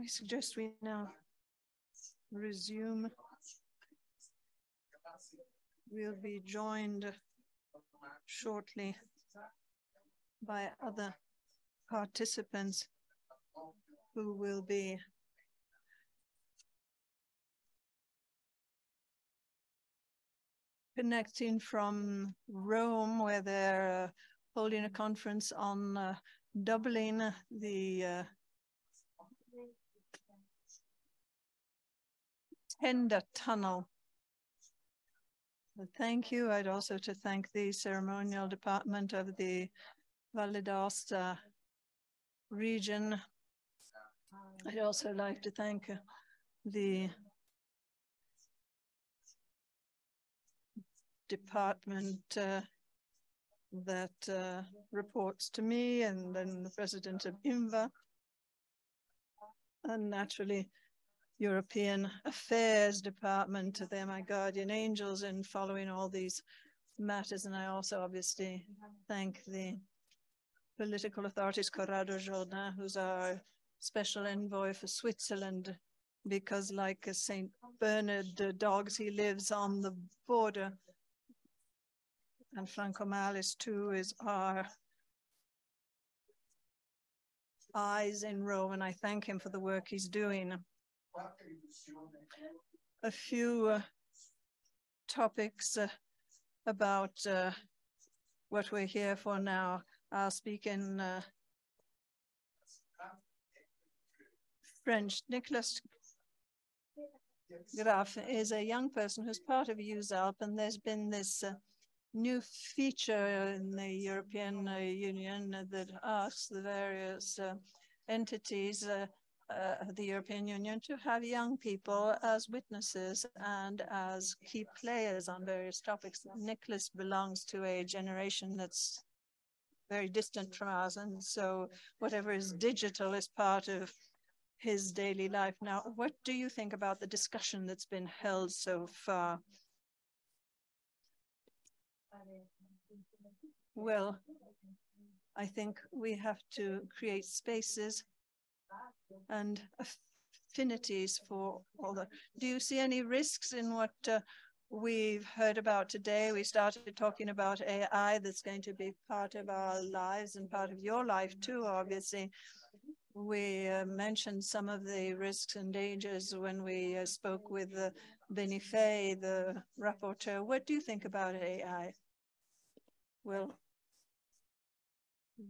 I suggest we now resume. We'll be joined shortly by other participants who will be connecting from Rome, where they're holding a conference on uh, doubling the uh, Tenda Tunnel. Thank you. I'd also to thank the ceremonial department of the Valle d'Aosta region. I'd also like to thank the department uh, that uh, reports to me and then the president of INVA and naturally European Affairs Department. They're my guardian angels in following all these matters. And I also obviously thank the political authorities, Corrado Jordan, who's our special envoy for Switzerland, because like a St. Bernard dogs, he lives on the border. And Franco Manes too is our eyes in Rome, and I thank him for the work he's doing. A few uh, topics uh, about uh, what we're here for now. I'll speak in uh, French. Nicholas Graf is a young person who's part of EUSALP, and there's been this uh, new feature in the European uh, Union that asks the various entities Uh, the European Union to have young people as witnesses and as key players on various topics. Nicholas belongs to a generation that's very distant from ours, and so whatever is digital is part of his daily life. Now, what do you think about the discussion that's been held so far? Well, I think we have to create spaces and affinities for all the. Do you see any risks in what uh, we've heard about today? We started talking about AI that's going to be part of our lives and part of your life too, obviously. We uh, mentioned some of the risks and dangers when we uh, spoke with uh, the rapporteur. What do you think about AI? Well,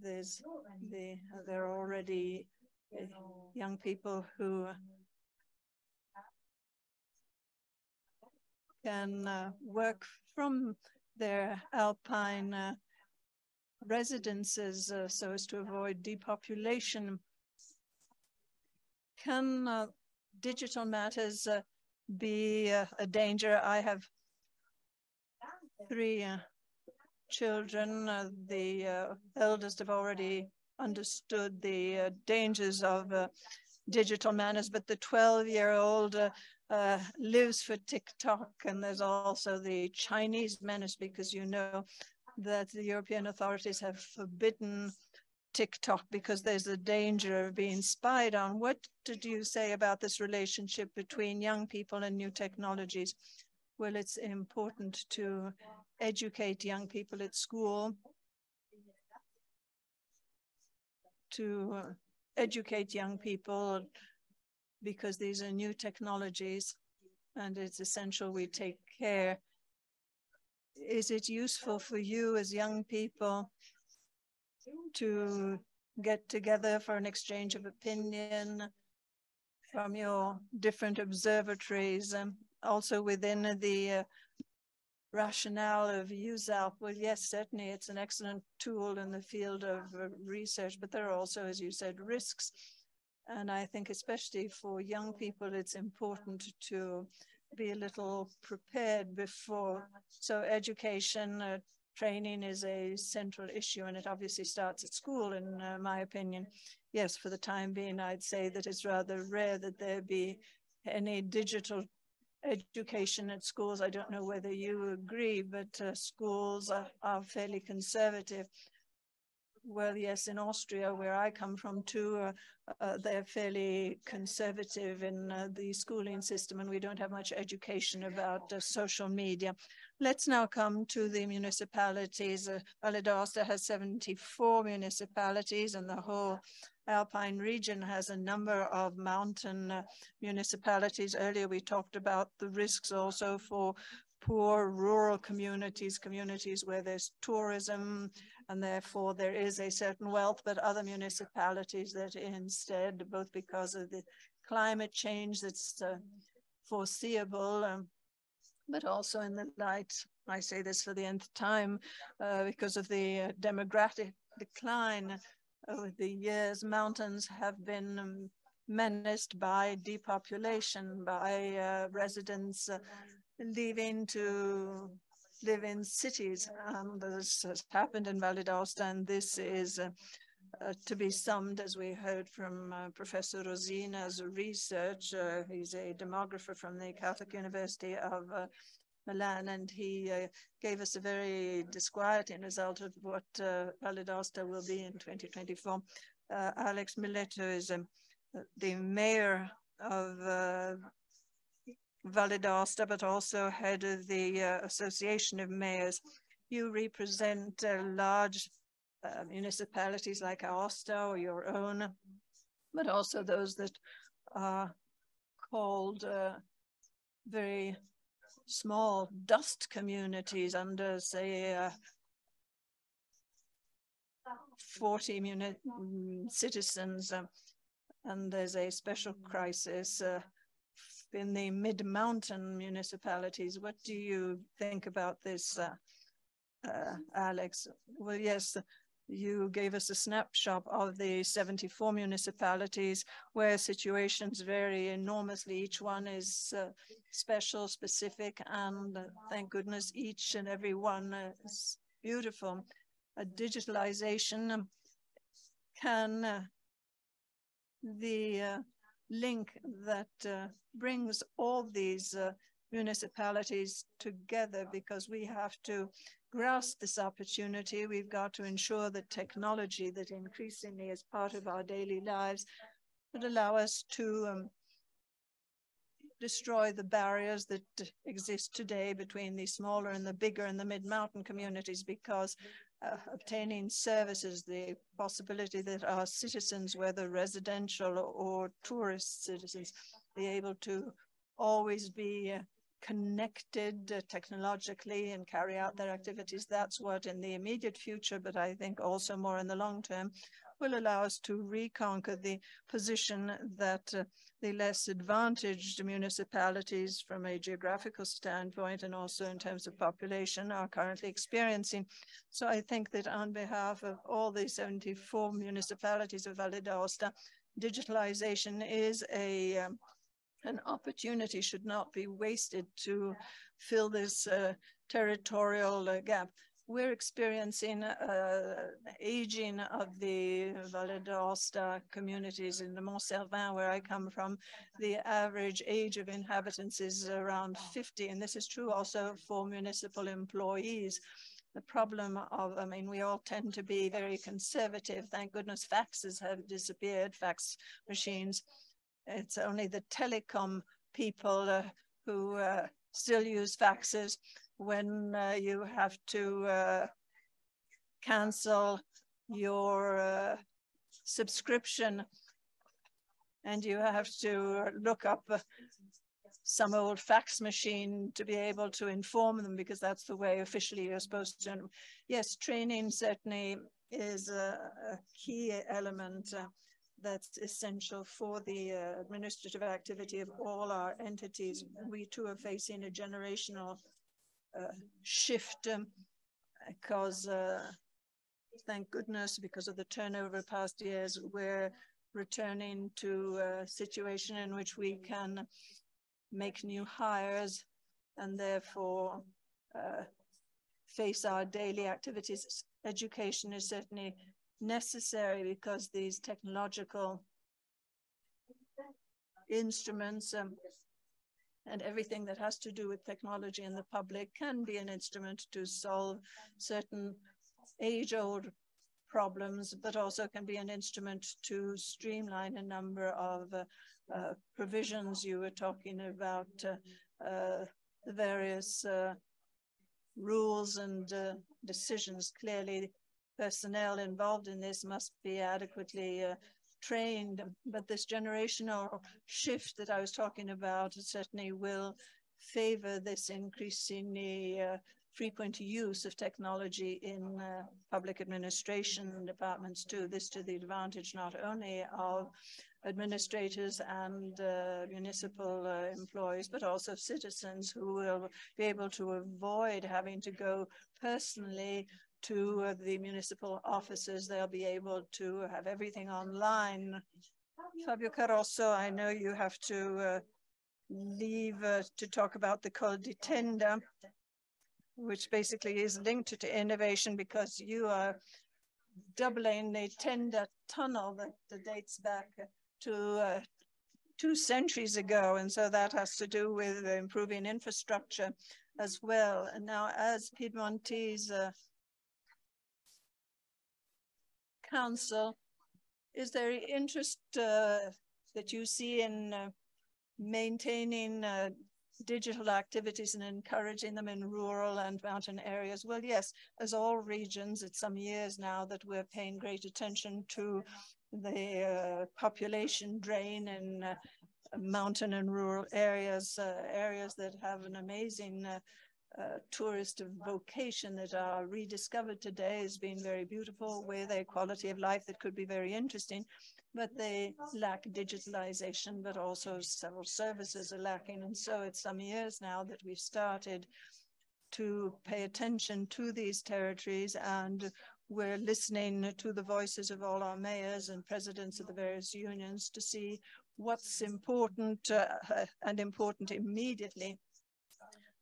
there's the, there are already young people who can uh, work from their alpine uh, residences uh, so as to avoid depopulation. Can uh, digital matters uh, be uh, a danger? I have three children. the eldest have already understood the uh, dangers of uh, digital manners, but the 12-year-old uh, uh, lives for TikTok, and there's also the Chinese menace because you know that the European authorities have forbidden TikTok because there's a danger of being spied on. What did you say about this relationship between young people and new technologies? Well, it's important to educate young people at school to uh, educate young people because these are new technologies and it's essential we take care. Is it useful for you as young people to get together for an exchange of opinion from your different observatories, and also within the uh, rationale of EUSALP, well, yes, certainly it's an excellent tool in the field of uh, research, but there are also, as you said, risks. And I think especially for young people, it's important to be a little prepared before. So education, uh, training is a central issue, and it obviously starts at school, in uh, my opinion. Yes, for the time being, I'd say that it's rather rare that there be any digital education at schools. I don't know whether you agree, but uh, schools are, are, fairly conservative. Well, yes, in Austria, where I come from too, uh, uh, they're fairly conservative in uh, the schooling system, and we don't have much education about uh, social media. Let's now come to the municipalities. Uh, has 74 municipalities, and the whole Alpine region has a number of mountain uh, municipalities. Earlier, we talked about the risks also for poor rural communities, communities where there's tourism, and therefore there is a certain wealth, but other municipalities that instead, both because of the climate change that's uh, foreseeable, um, but also in the light, I say this for the nth time, uh, because of the uh, demographic decline over the years, mountains have been um, menaced by depopulation, by uh, residents uh, leaving to live in cities. And this has happened in Valle d'Aosta, and this is uh, uh, to be summed, as we heard from uh, Professor Rosina's research. Uh, he's a demographer from the Catholic University of Milan, and he uh, gave us a very disquieting result of what uh, Valle d'Aosta will be in 2024. Alex Mileto is um, the mayor of Valle d'Aosta, but also head of the uh, Association of Mayors. You represent uh, large uh, municipalities like Aosta or your own, but also those that are called uh, very small dust communities under, say, uh, 40 mm, citizens. Um, and there's a special crisis uh, in the mid-mountain municipalities. What do you think about this, uh, uh, Alex? Well, yes, you gave us a snapshot of the 74 municipalities where situations vary enormously. Each one is uh, special, specific, and uh, thank goodness each and every one is beautiful. A digitalization can uh, the uh, link that uh, brings all these uh, municipalities together because we have to grasp this opportunity. We've got to ensure that technology that increasingly is part of our daily lives would allow us to um, destroy the barriers that exist today between the smaller and the bigger and the mid-mountain communities because uh, obtaining services, the possibility that our citizens, whether residential or tourist citizens, be able to always be uh, connected uh, technologically and carry out their activities. That's what in the immediate future, but I think also more in the long term, will allow us to reconquer the position that uh, the less advantaged municipalities from a geographical standpoint and also in terms of population are currently experiencing. So I think that on behalf of all the 74 municipalities of Valle d'Aosta, digitalization is a um, an opportunity should not be wasted to fill this uh, territorial uh, gap we're experiencing uh, aging of the Valle d'Aosta communities in the Mont Cervin, where I come from. The average age of inhabitants is around 50, and this is true also for municipal employees. The problem of, I mean, we all tend to be very conservative. Thank goodness faxes have disappeared, fax machines. It's only the telecom people uh, who uh, still use faxes when uh, you have to uh, cancel your uh, subscription and you have to look up uh, some old fax machine to be able to inform them because that's the way officially you're supposed to. Yes, training certainly is a, a key element that's essential for the uh, administrative activity of all our entities. We too are facing a generational uh, shift um, because uh, thank goodness because of the turnover past years we're returning to a situation in which we can make new hires and therefore uh, face our daily activities. Education is certainly necessary because these technological instruments um, and everything that has to do with technology in the public can be an instrument to solve certain age-old problems, but also can be an instrument to streamline a number of uh, uh, provisions. You were talking about uh, uh, the various uh, rules and decisions. Clearly, personnel involved in this must be adequately trained, but this generational shift that I was talking about certainly will favor this increasingly uh, frequent use of technology in uh, public administration departments too. This to the advantage not only of administrators and uh, municipal uh, employees, but also citizens who will be able to avoid having to go personally to uh, the municipal offices. They'll be able to have everything online. Fabio Carosso, I know you have to uh, leave uh, to talk about the Col di Tenda, which basically is linked to innovation because you are doubling the Tenda tunnel that, that dates back to uh, two centuries ago. And so that has to do with improving infrastructure as well. And now as Piedmontese uh, Council, is there interest uh, that you see in uh, maintaining uh, digital activities and encouraging them in rural and mountain areas? Well, yes, as all regions, it's some years now that we're paying great attention to the uh, population drain in uh, mountain and rural areas, uh, areas that have an amazing uh, tourist vocation that are rediscovered today as being very beautiful with a quality of life that could be very interesting, but they lack digitalization, but also several services are lacking. And so it's some years now that we've started to pay attention to these territories and we're listening to the voices of all our mayors and presidents of the various unions to see what's important uh, and important immediately.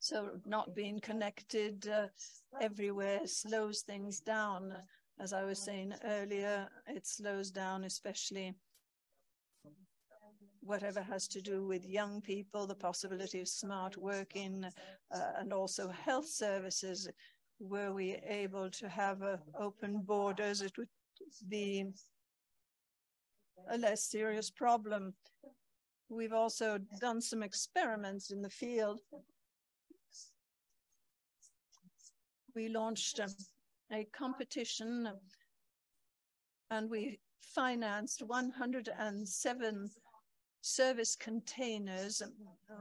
So not being connected uh, everywhere slows things down. As I was saying earlier, it slows down, especially whatever has to do with young people, the possibility of smart working, uh, and also health services were we able to have uh, open borders, it would be a less serious problem. We've also done some experiments in the field. We launched a competition and we financed 107 service containers.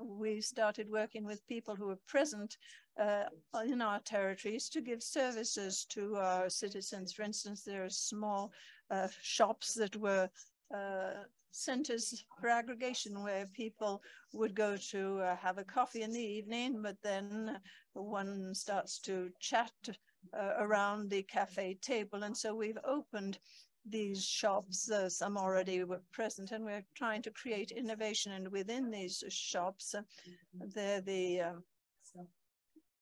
We started working with people who were present uh, in our territories to give services to our citizens. For instance, there are small uh, shops that were uh, centers for aggregation where people would go to uh, have a coffee in the evening, but then one starts to chat uh, around the cafe table. And so we've opened these shops, uh, some already were present, and we're trying to create innovation. And within these shops, uh, they're the um,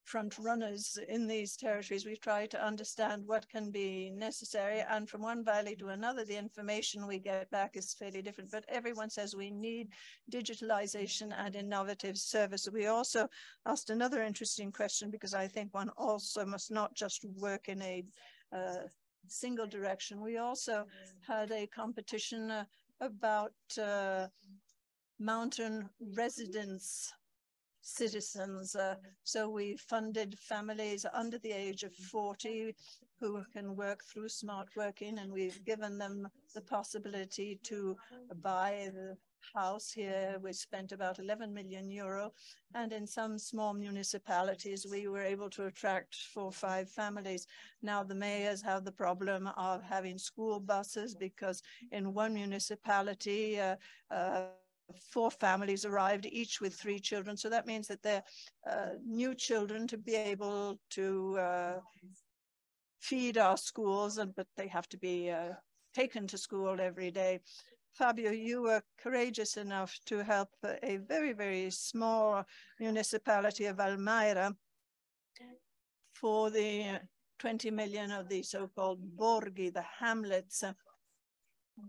front runners in these territories. We've tried to understand what can be necessary. And from one valley to another, the information we get back is fairly different. But everyone says we need digitalization and innovative service. We also asked another interesting question because I think one also must not just work in a uh, single direction. We also had a competition uh, about uh, mountain residence citizens. Uh, so we funded families under the age of 40 who can work through smart working, and we've given them the possibility to buy the house here. We spent about 11 million euro, and in some small municipalities, we were able to attract four or five families. Now the mayors have the problem of having school buses because in one municipality, uh, uh, four families arrived, each with three children. So that means that they're uh, new children to be able to uh, feed our schools, and but they have to be uh, taken to school every day. Fabio, you were courageous enough to help a very, very small municipality of Valmaera for the 20 million of the so-called borghi, the hamlets,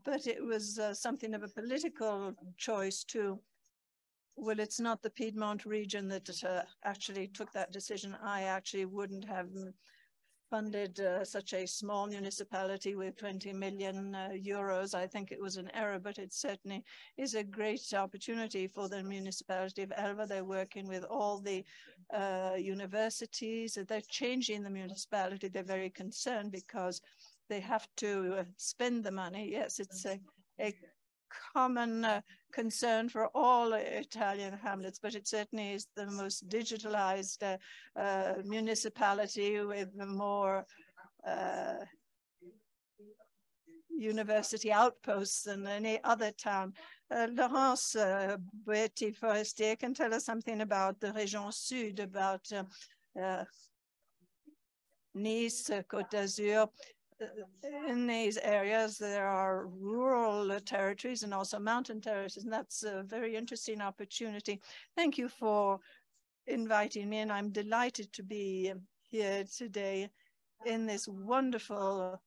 but it was uh, something of a political choice too. Well, it's not the Piedmont region that uh, actually took that decision. I actually wouldn't have funded uh, such a small municipality with 20 million uh, euros. I think it was an error, but it certainly is a great opportunity for the municipality of Elva. They're working with all the uh, universities. They're changing the municipality. They're very concerned because they have to uh, spend the money. Yes, it's a, a common uh, concern for all Italian hamlets, but it certainly is the most digitalized uh, uh, municipality with more uh, university outposts than any other town. Uh, Laurence uh, Boetti Forestier can tell us something about the Région Sud, about Nice, Côte d'Azur, in these areas, there are rural territories and also mountain territories, and that's a very interesting opportunity. Thank you for inviting me, and I'm delighted to be here today in this wonderful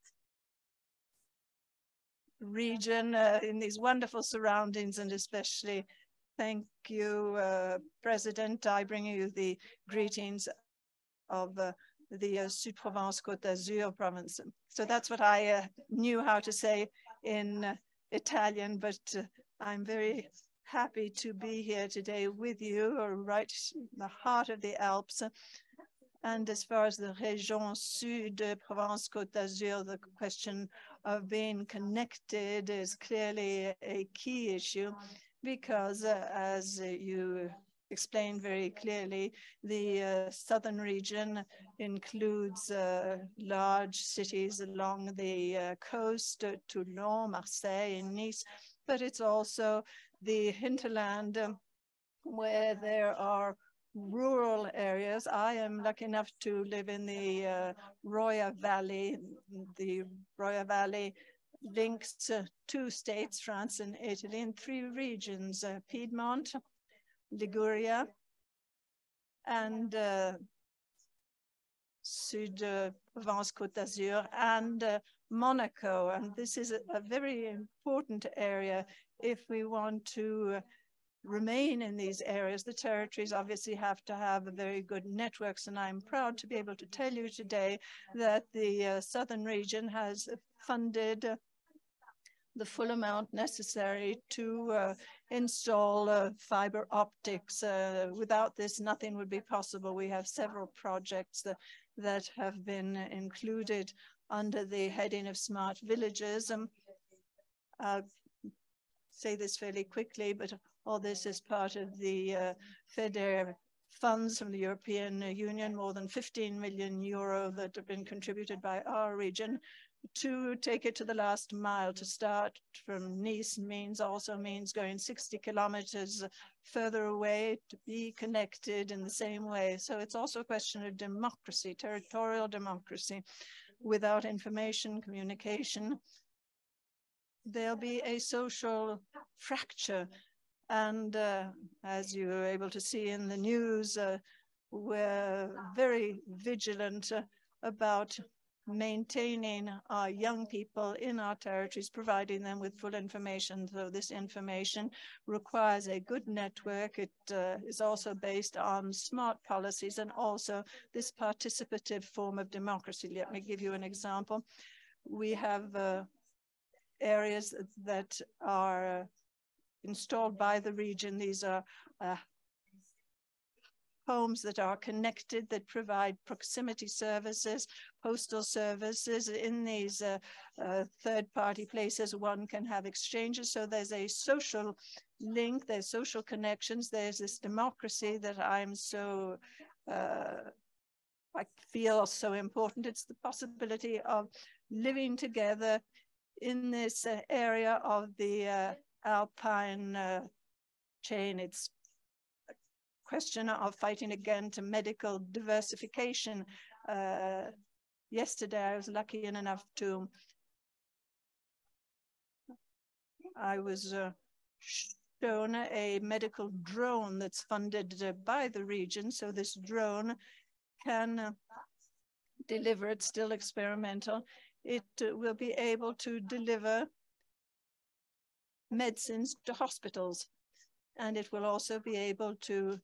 region, uh, in these wonderful surroundings, and especially thank you, uh, President. I bring you the greetings of uh, the uh, Sud-Provence Côte d'Azur province. So that's what I uh, knew how to say in uh, Italian, but uh, I'm very happy to be here today with you, right in the heart of the Alps. And as far as the Région Sud, Provence Côte d'Azur, the question of being connected is clearly a key issue because uh, as you explained very clearly, the uh, southern region includes uh, large cities along the uh, coast, uh, Toulon, Marseille, and Nice, but it's also the hinterland um, where there are rural areas. I am lucky enough to live in the uh, Roya Valley. The Roya Valley links uh, two states, France and Italy, in three regions, Piedmont, Liguria, and uh, Sud Provence Côte d'Azur, and uh, Monaco. And this is a, a, very important area if we want to uh, remain in these areas. The territories obviously have to have very good networks, and I'm proud to be able to tell you today that the uh, southern region has funded the full amount necessary to uh, install uh, fiber optics. Uh, without this, nothing would be possible. We have several projects that, that have been included under the heading of smart villages. Um, I'll say this fairly quickly, but all this is part of the uh, FEDER funds from the European Union, more than 15 million euro that have been contributed by our region to take it to the last mile to start from Nice means also means going 60 kilometers further away to be connected in the same way. So it's also a question of democracy, territorial democracy. Without information, communication, there'll be a social fracture. And uh, as you were able to see in the news, uh, we're very vigilant uh, about maintaining our young people in our territories, providing them with full information. So this information requires a good network. It uh, is also based on smart policies and also this participative form of democracy. Let me give you an example. We have uh, areas that are uh, installed by the region. These are uh, homes that are connected, that provide proximity services, postal services. In these uh, uh, third-party places, one can have exchanges. So there's a social link, there's social connections, there's this democracy that I'm so, uh, I feel so important. It's the possibility of living together in this uh, area of the uh, Alpine uh, chain. It's question of fighting against medical desertification. Uh, yesterday, I was lucky enough to, I was uh, shown a medical drone that's funded uh, by the region. So this drone can deliver, it's still experimental, it uh, will be able to deliver medicines to hospitals and it will also be able to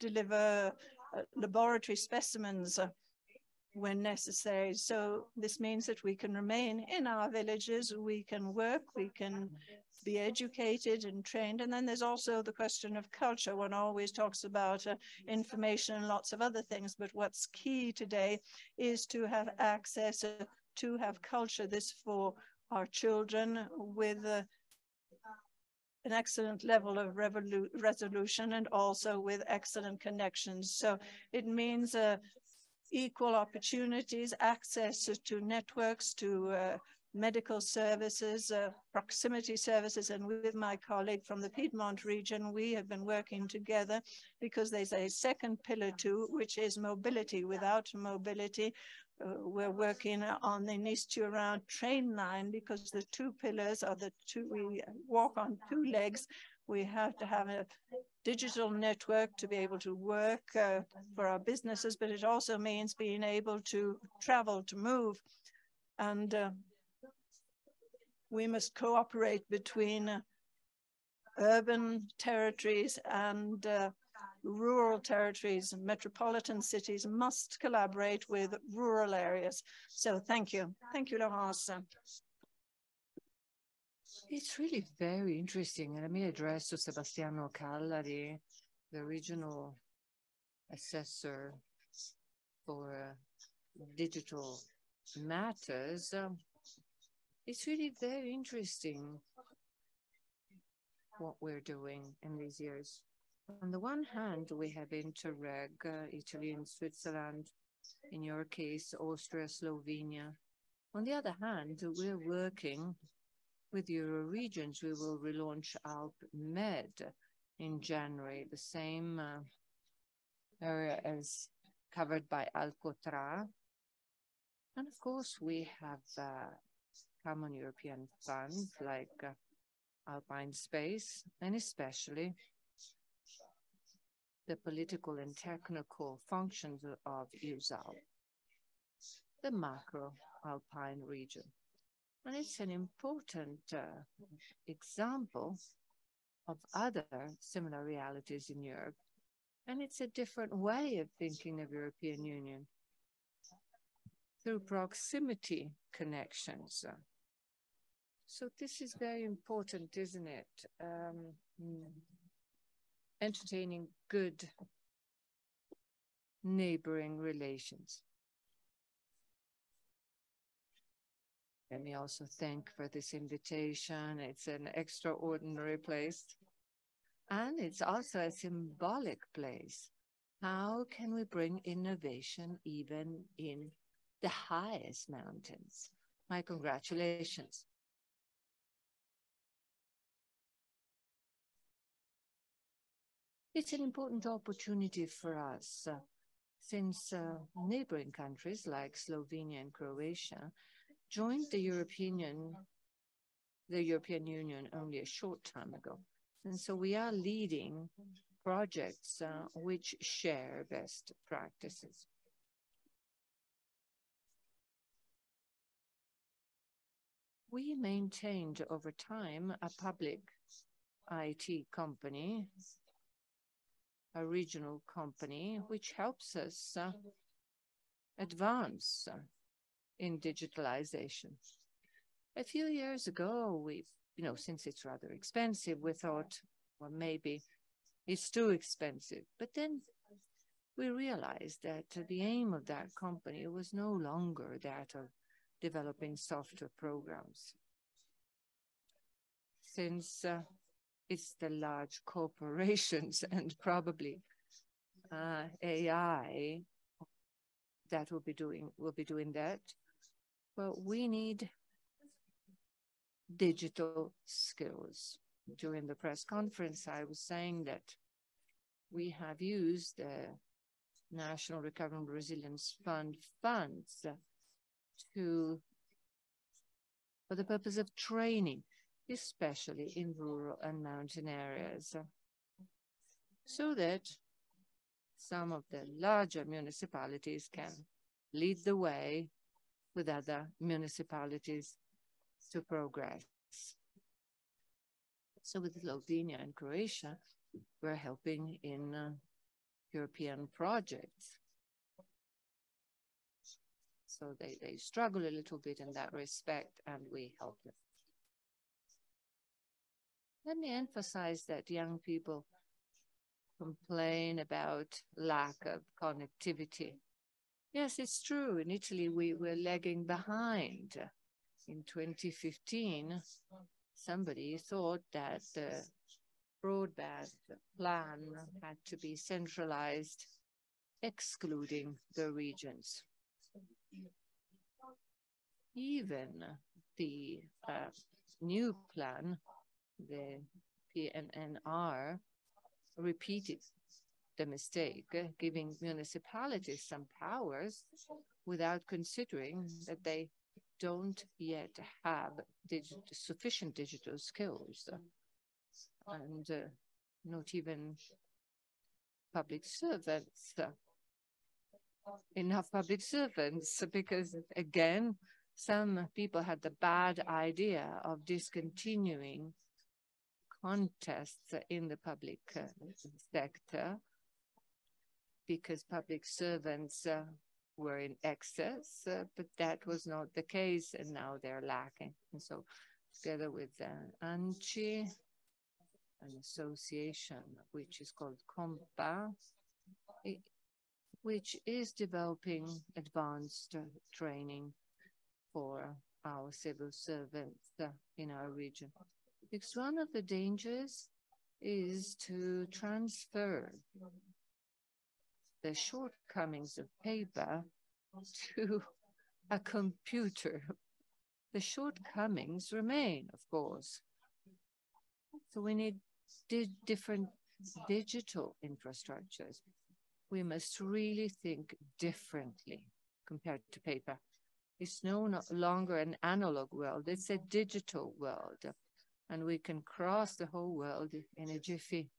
deliver uh, laboratory specimens. when necessary. So this means that we can remain in our villages, we can work, we can be educated and trained. And then there's also the question of culture. One always talks about uh, information and lots of other things, but what's key today is to have access uh, to have culture. This for our children with uh, an excellent level of resolution and also with excellent connections. So it means uh, equal opportunities, access to networks, to uh, medical services, uh, proximity services, and with my colleague from the Piedmont region, we have been working together because there's a second pillar too, which is mobility. Without mobility, uh, we're working on the Nice-Turin train line because the two pillars are the two, we walk on two legs. We have to have a digital network to be able to work uh, for our businesses, but it also means being able to travel, to move. And uh, we must cooperate between uh, urban territories and uh, rural territories. And metropolitan cities must collaborate with rural areas. So thank you. Thank you, Laurence. It's really very interesting. And let me address to Sebastiano Callari, the regional assessor for uh, digital matters. It's really very interesting what we're doing in these years. On the one hand, we have Interreg, uh, Italy and Switzerland, in your case, Austria, Slovenia. On the other hand, we're working with Euro regions. We will relaunch Alp Med in January, the same uh, area as covered by Alcotra. And of course, we have uh, common European funds like uh, Alpine Space, and especially the political and technical functions of EUSALP, the macro Alpine region. And it's an important uh, example of other similar realities in Europe. And it's a different way of thinking of European Union through proximity connections. So this is very important, isn't it? Um, entertaining good neighboring relations. Let me also thank for this invitation. It's an extraordinary place. And it's also a symbolic place. How can we bring innovation even in the highest mountains? My congratulations. It's an important opportunity for us uh, since uh, neighboring countries like Slovenia and Croatia joined the European the European Union only a short time ago. And so we are leading projects uh, which share best practices. We maintained over time a public IT company a regional company, which helps us uh, advance uh, in digitalization. A few years ago, we, you know, since it's rather expensive, we thought, well, maybe it's too expensive. But then we realized that the aim of that company was no longer that of developing software programs. Since uh, it's the large corporations and probably uh, AI that will be doing will be doing that. But we need digital skills. During the press conference, I was saying that we have used the National Recovery and Resilience Fund funds to for the purpose of training especially in rural and mountain areas, so that some of the larger municipalities can lead the way with other municipalities to progress. So with Slovenia and Croatia, we're helping in uh, European projects. So they, they struggle a little bit in that respect, and we help them. Let me emphasize that young people complain about lack of connectivity. Yes, it's true. In Italy, we were lagging behind. In 2015, somebody thought that the broadband plan had to be centralized, excluding the regions. Even the uh, new plan, the PNRR, repeated the mistake, giving municipalities some powers without considering that they don't yet have digi sufficient digital skills and uh, not even public servants. Enough public servants because, again, some people had the bad idea of discontinuing contests in the public uh, sector because public servants uh, were in excess, uh, but that was not the case, and now they're lacking. And so, together with ANCI, an association which is called COMPA, which is developing advanced training for our civil servants in our region. Because one of the dangers is to transfer the shortcomings of paper to a computer. The shortcomings remain, of course. So we need di different digital infrastructures. We must really think differently compared to paper. It's no longer an analog world, it's a digital world. And we can cross the whole world in a jiffy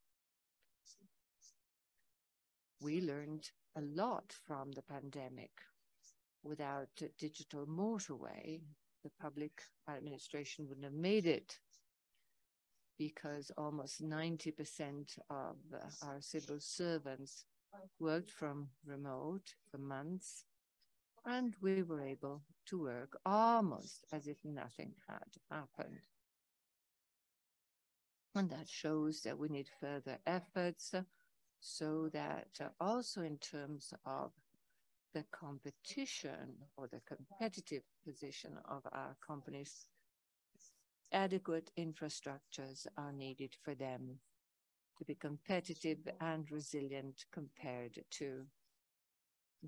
we learned a lot from the pandemic. Without a digital motorway, the public administration wouldn't have made it because almost 90% of our civil servants worked from remote for months, and we were able to work almost as if nothing had happened. And that shows that we need further efforts so that uh, also in terms of the competition or the competitive position of our companies, adequate infrastructures are needed for them to be competitive and resilient compared to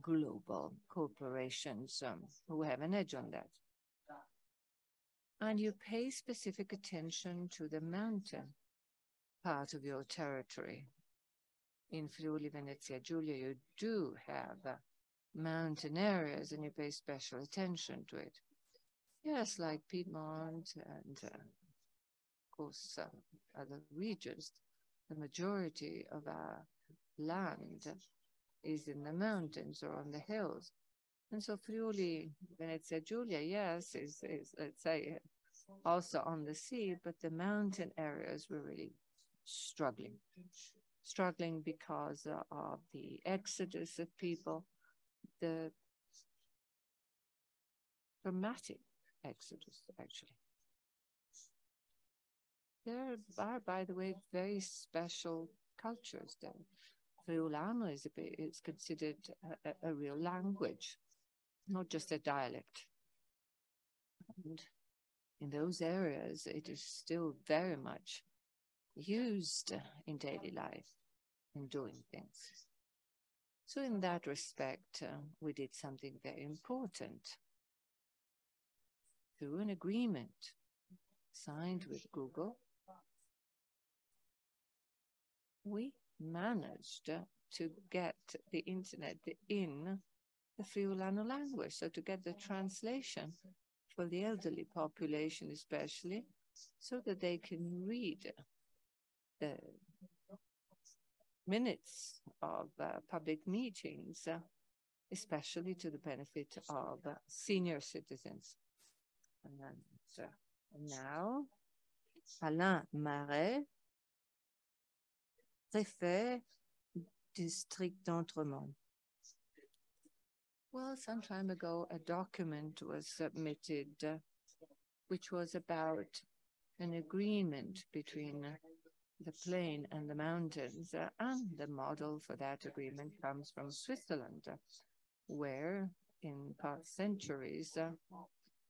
global corporations um, who have an edge on that. And you pay specific attention to the mountain part of your territory in Friuli, Venezia Giulia, you do have uh, mountain areas and you pay special attention to it. Yes, like Piedmont and, uh, of course, uh, other regions, the majority of our land is in the mountains or on the hills. And so Friuli, Venezia Giulia, yes, is, is, let's say, also on the sea, but the mountain areas were really struggling struggling because uh, of the exodus of people, the dramatic exodus, actually. There are, by the way, very special cultures there. Friulano is, a, is considered a, a, real language, not just a dialect. And in those areas, it is still very much used in daily life in doing things. So in that respect, uh, we did something very important. Through an agreement signed with Google, we managed to get the internet in the Friulano language, so to get the translation for the elderly population especially, so that they can read the minutes of uh, public meetings, uh, especially to the benefit of uh, senior citizens. And now, Alain Marais, préfet district d'Entremont. Well, some time ago, a document was submitted, uh, which was about an agreement between the plain and the mountains, uh, and the model for that agreement comes from Switzerland, uh, where in past centuries uh,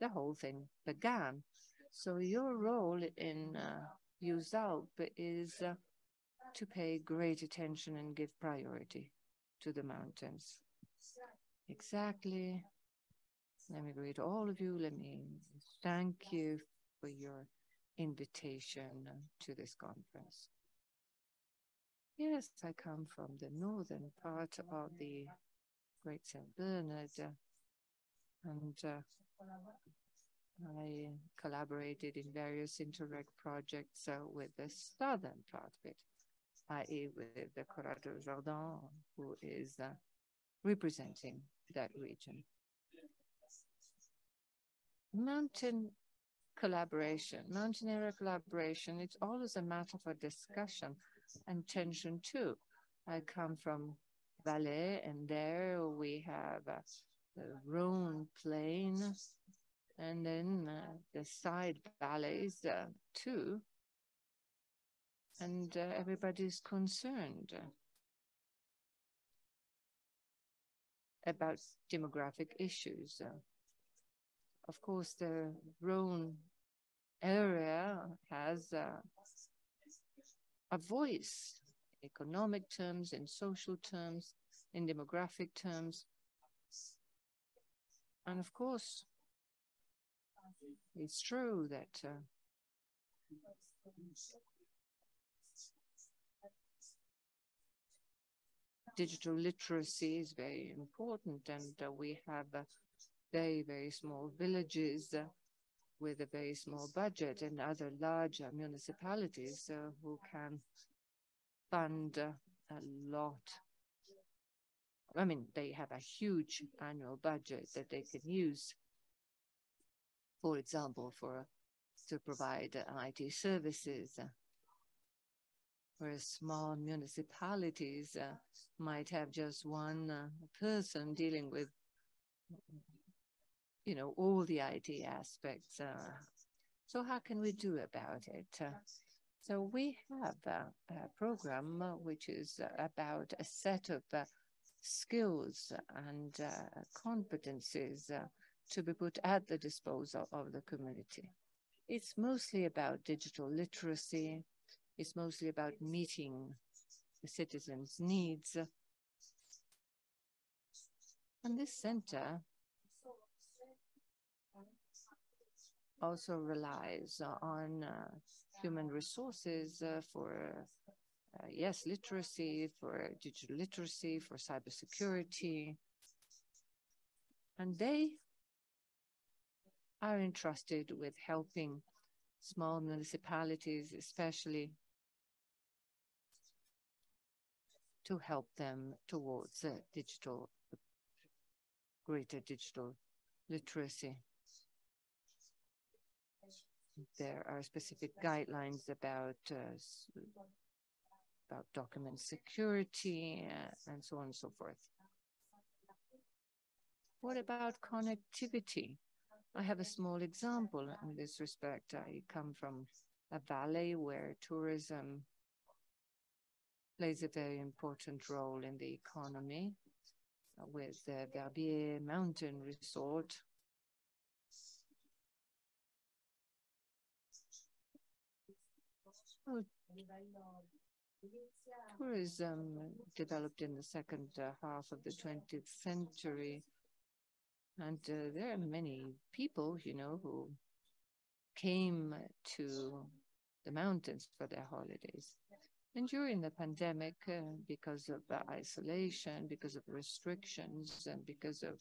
the whole thing began. So your role in uh, EUSALP is uh, to pay great attention and give priority to the mountains. Exactly. Let me greet all of you. Let me thank you for your invitation to this conference. Yes, I come from the northern part of the Great St. Bernard, and uh, I collaborated in various Interreg projects uh, with the southern part of it, i.e. with the Corrado Jordan, who is uh, representing that region. Mountain collaboration, mountain area collaboration, it's always a matter for discussion and tension too. I come from Valais, and there we have uh, the Rhone plain, and then uh, the side valleys uh, too. And uh, everybody's concerned about demographic issues. Of course, the Rhone area has uh, a voice in economic terms, in social terms, in demographic terms. And of course, it's true that uh, digital literacy is very important, and uh, we have uh, very, very small villages uh, with a very small budget and other larger municipalities uh, who can fund uh, a lot. I mean, they have a huge annual budget that they can use, for example, for to provide uh, IT services whereas small municipalities uh, might have just one uh, person dealing with, you know, all the IT aspects. Uh, so how can we do about it? Uh, so we have a, a program uh, which is about a set of uh, skills and competencies to be put at the disposal of the community. It's mostly about digital literacy, is mostly about meeting the citizens' needs. And this center also relies on uh, human resources uh, for, uh, yes, literacy, for digital literacy, for cybersecurity. And they are entrusted with helping small municipalities, especially to help them towards digital, greater digital literacy. There are specific guidelines about uh, about document security uh, and so on and so forth. What about connectivity? I have a small example in this respect. I come from a valley where tourism plays a very important role in the economy uh, with the Verbier Mountain Resort. Tourism developed in the second uh, half of the 20th century. And uh, there are many people, you know, who came to the mountains for their holidays. And during the pandemic, uh, because of the isolation, because of restrictions, and because of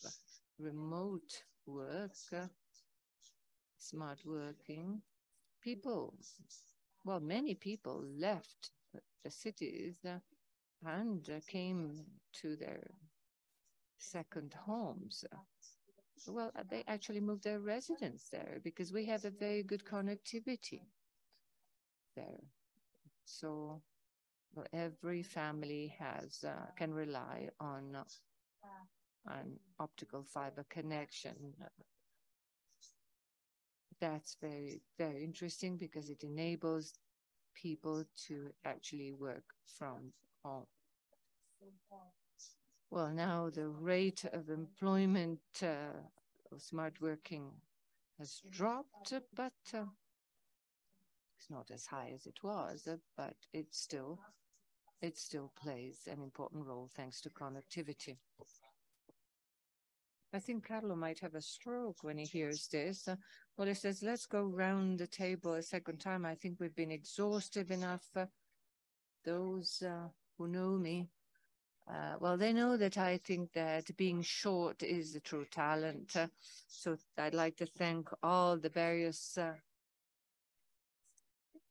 remote work, uh, smart working, people, well, many people left the cities uh, and uh, came to their second homes. Well, they actually moved their residence there because we have a very good connectivity there. So every family has uh, can rely on an optical fiber connection. That's very, very interesting because it enables people to actually work from home. Well, now the rate of employment uh, of smart working has dropped, but uh, it's not as high as it was, uh, but it still it still plays an important role thanks to connectivity. I think Carlo might have a stroke when he hears this. Uh, well, he says, let's go round the table a second time. I think we've been exhaustive enough. Uh, those uh, who know me, uh, well, they know that I think that being short is a true talent. Uh, so I'd like to thank all the various uh,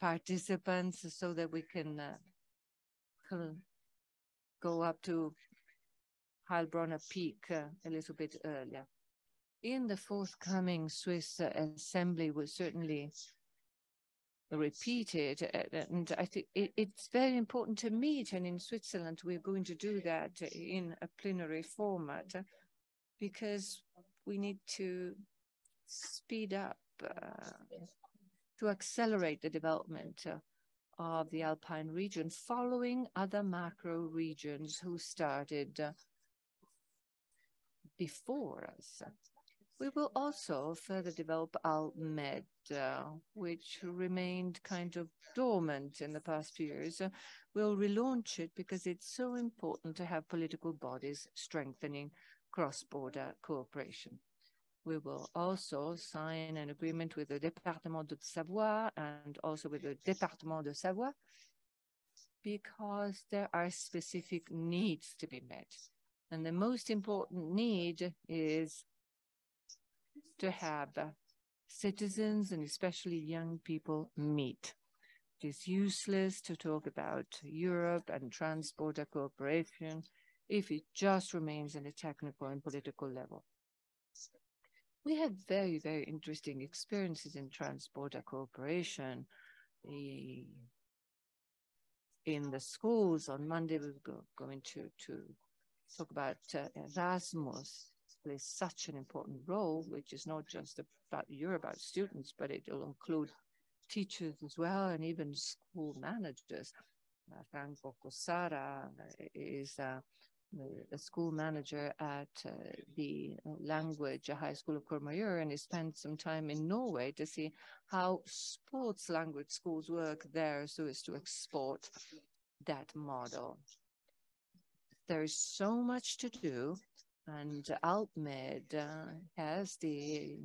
participants so that we can go up to Helbronner Peak uh, a little bit earlier. In the forthcoming Swiss uh, assembly will certainly repeat it. And I think it, it's very important to meet. And in Switzerland, we're going to do that in a plenary format because we need to speed up, uh, to accelerate the development uh, of the Alpine region following other macro regions who started uh, before us. We will also further develop AlpMed, uh, which remained kind of dormant in the past few years. Uh, we'll relaunch it because it's so important to have political bodies strengthening cross-border cooperation. We will also sign an agreement with the Département de Savoie and also with the Département de Savoie because there are specific needs to be met. And the most important need is to have citizens and especially young people meet. It is useless to talk about Europe and transborder cooperation if it just remains at a technical and political level. We have very, very interesting experiences in transborder cooperation. The, in the schools on Monday, we're go, going to, to talk about uh, Erasmus plays such an important role, which is not just about you're about students, but it will include teachers as well and even school managers. Uh, Franco Cossara is uh, a school manager at uh, the language high school of Courmayeur and he spent some time in Norway to see how sports language schools work there so as to export that model. There is so much to do, and AlpMed uh, has the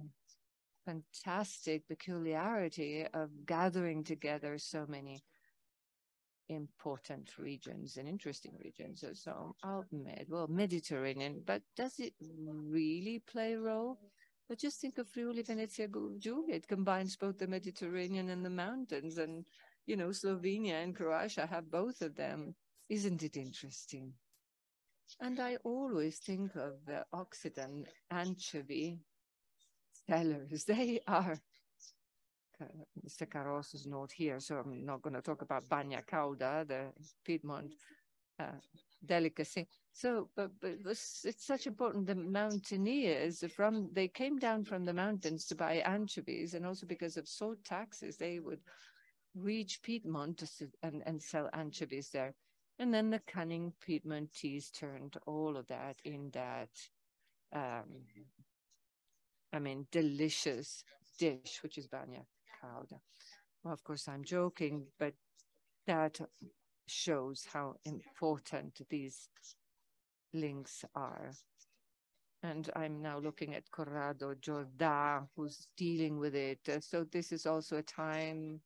fantastic peculiarity of gathering together so many important regions and interesting regions. So, so med, well, Mediterranean, but does it really play a role? But just think of Friuli Venezia Giulia. It combines both the Mediterranean and the mountains. And, you know, Slovenia and Croatia have both of them. Isn't it interesting? And I always think of the Occitan anchovy sellers. They are, Mr. Carros is not here, so I'm not going to talk about Bagna Cauda, the Piedmont uh, delicacy. So, but, but it's such important. The mountaineers from they came down from the mountains to buy anchovies, and also because of salt taxes, they would reach Piedmont to, and and sell anchovies there. And then the cunning Piedmontese turned all of that in that, um, I mean, delicious dish, which is bagna cauda. Well, of course, I'm joking, but that shows how important these links are. And I'm now looking at Corrado Jordan, who's dealing with it. So this is also a time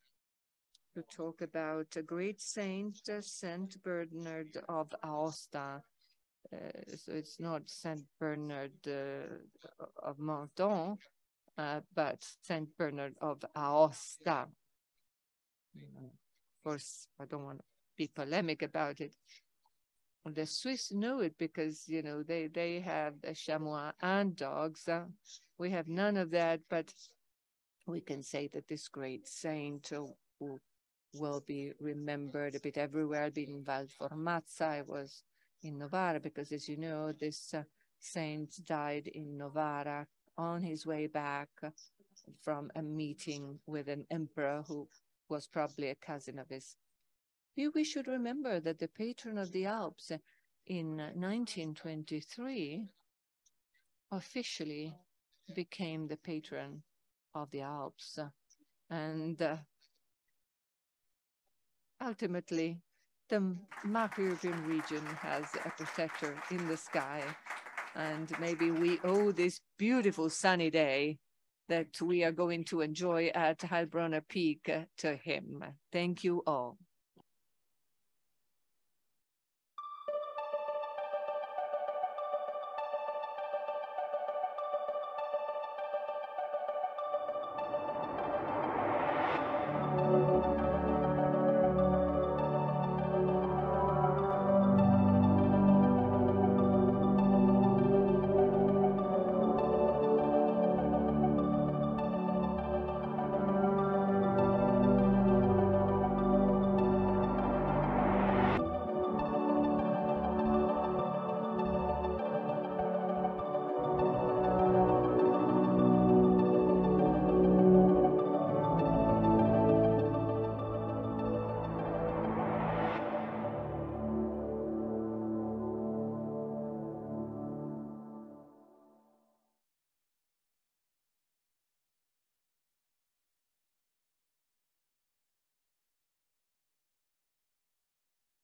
to talk about a great saint, Saint Bernard of Aosta. Uh, so it's not Saint Bernard uh, of Menthon, but Saint Bernard of Aosta. Of course, I don't want to be polemic about it. The Swiss know it because you know they they have the chamois and dogs. Uh, we have none of that, but we can say that this great saint who will be remembered a bit everywhere. I've been in Valformazza. I was in Novara because, as you know, this uh, saint died in Novara on his way back from a meeting with an emperor who was probably a cousin of his. Here we should remember that the patron of the Alps in 1923 officially became the patron of the Alps. And uh, ultimately, the macro-European region has a protector in the sky. And maybe we owe this beautiful sunny day that we are going to enjoy at Helbronner Peak to him. Thank you all.